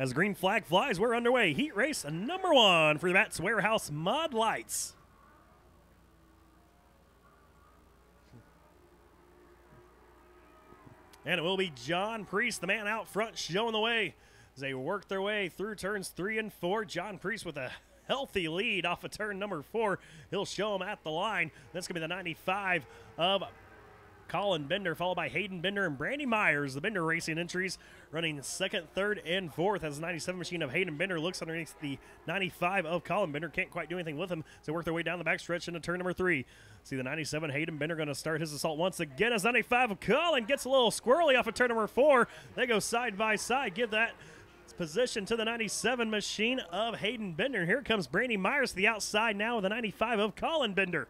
As green flag flies, we're underway. Heat race number one for the Bats Warehouse ModLites. And it will be John Priest, the man out front, showing the way as they work their way through turns three and four. John Priest with a healthy lead off of turn number four. He'll show him at the line. That's going to be the 95 of Colin Bender, followed by Hayden Bender and Brandy Myers. The Bender Racing entries running second, third, and fourth as the 97 machine of Hayden Bender looks underneath the 95 of Colin Bender. Can't quite do anything with him, so work their way down the backstretch into turn number three. See the 97 Hayden Bender going to start his assault once again as 95 of Colin gets a little squirrely off of turn number four. They go side by side. Give that position to the 97 machine of Hayden Bender. Here comes Brandy Myers to the outside now with the 95 of Colin Bender.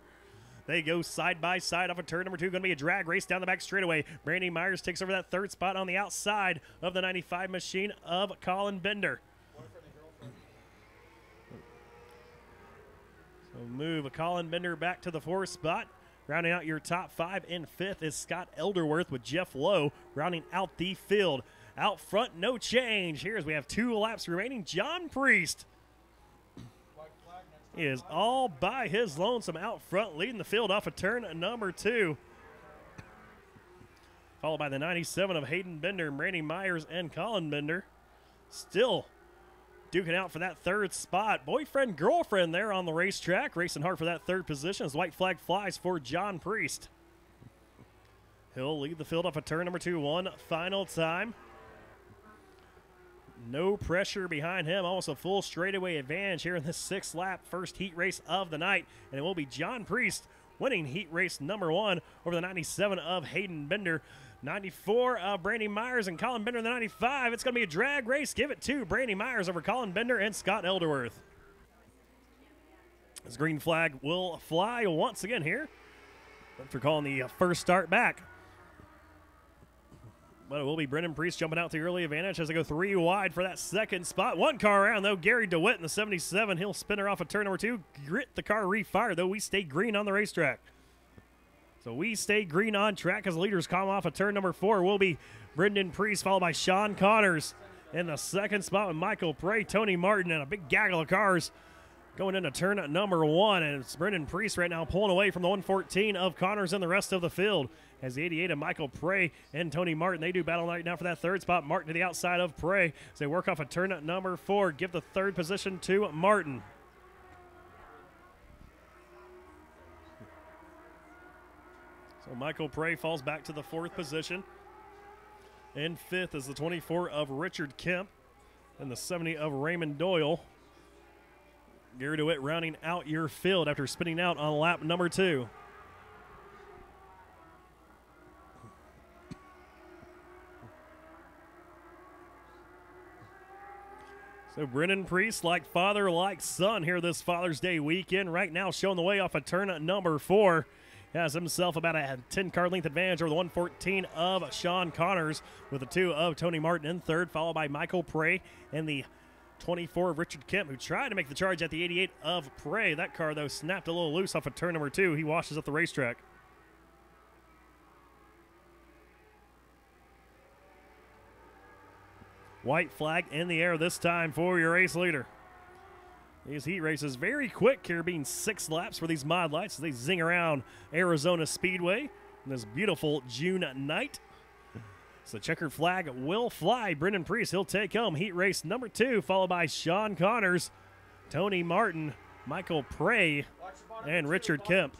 They go side by side off of turn number two. Going to be a drag race down the back straightaway. Brandy Myers takes over that third spot on the outside of the 95 machine of Colin Bender. So move Colin Bender back to the fourth spot. Rounding out your top five in fifth is Scott Elderworth with Jeff Lowe rounding out the field. Out front, no change. Here as we have two laps remaining. John Priest is all by his lonesome out front, leading the field off of turn number two. Followed by the 97 of Hayden Bender, Randy Myers, and Colin Bender. Still duking out for that third spot. Boyfriend, girlfriend there on the racetrack, racing hard for that third position as white flag flies for John Priest. He'll lead the field off of turn number two one final time. No pressure behind him. Almost a full straightaway advantage here in this sixth lap first heat race of the night. And it will be John Priest winning heat race number one over the 97 of Hayden Bender. 94 of Brandy Myers and Colin Bender in the 95. It's going to be a drag race. Give it to Brandy Myers over Colin Bender and Scott Elderworth. This green flag will fly once again here. After calling the uh, first start back. But it will be Brendan Priest jumping out the early advantage as they go three wide for that second spot. One car around, though. Gary DeWitt in the 77. He'll spin her off of turn number two. Grit the car refire, though. We stay green on the racetrack. So we stay green on track as leaders come off of turn number four. Will be Brendan Priest, followed by Sean Connors in the second spot with Michael Prey, Tony Martin, and a big gaggle of cars going into turn number one. And it's Brendan Priest right now pulling away from the 114 of Connors and the rest of the field as the 88 of Michael Prey and Tony Martin. They do battle right now for that third spot. Martin to the outside of Prey as they work off a turn at number four. Give the third position to Martin. So Michael Prey falls back to the fourth position. In fifth is the 24 of Richard Kemp and the 70 of Raymond Doyle. Gary DeWitt rounding out your field after spinning out on lap number two. So Brendan Priest, like father, like son, here this Father's Day weekend. Right now, showing the way off of turn number four. Has himself about a 10 car length advantage over the 114 of Sean Connors, with the two of Tony Martin in third, followed by Michael Prey and the 24 of Richard Kemp, who tried to make the charge at the 88 of Prey. That car, though, snapped a little loose off of turn number two. He washes up the racetrack. White flag in the air this time for your race leader. These heat races very quick here, being six laps for these ModLites as they zing around Arizona Speedway on this beautiful June night. So the checkered flag will fly. Brendan Priest, he'll take home heat race number two, followed by Sean Connors, Tony Martin, Michael Prey, and Richard Kemp.